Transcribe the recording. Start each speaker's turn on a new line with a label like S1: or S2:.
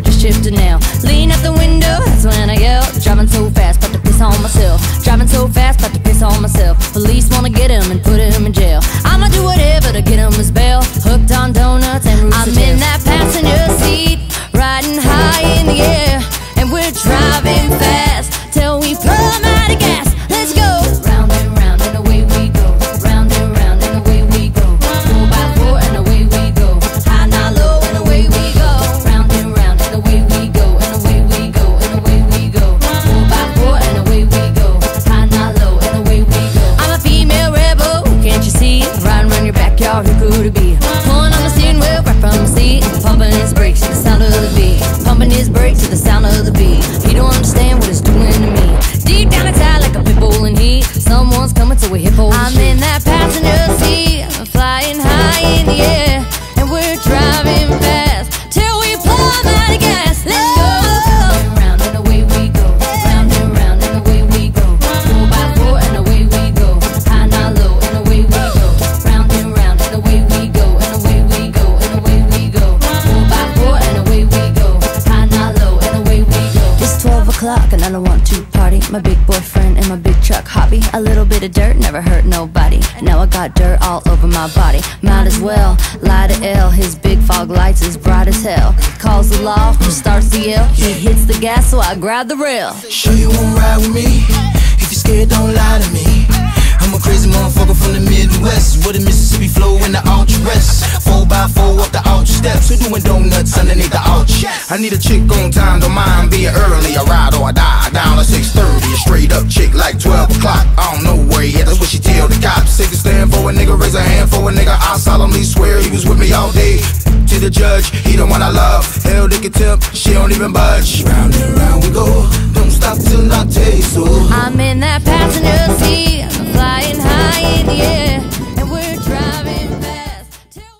S1: just shifting now. Lean out the window, that's when I yell. Driving so fast, about to piss on myself. Driving so fast, about to piss on myself. Police wanna get him and put him in jail. I'ma do whatever to get him his bail. Hooked on donuts and Reese's brakes to the sound of the beat. He don't understand what it's doing to me. Deep down inside, like a pit bull in heat, someone's coming to a hip hole. I'm in that passenger seat, flying high in the air, O'clock and I don't want to party. My big boyfriend and my big truck hobby. A little bit of dirt never hurt nobody. Now I got dirt all over my body. Might as well light a L. His big fog lights is bright as hell. Calls the law, starts the yell. He hits the gas, so I grab the rail.
S2: Sure you won't ride with me? If you're scared, don't lie to me. I'm a crazy motherfucker from the Who doing donuts underneath the ultra I need a chick on time, don't mind being early I ride or I die, down at 6.30 A straight up chick like 12 o'clock. I don't know where he at, that's what she tell the cops. Say to stand for a nigga, raise a hand for a nigga. I solemnly swear he was with me all day. To the judge, he the one I love. Hell, they can tip, she don't even budge. Round and round we go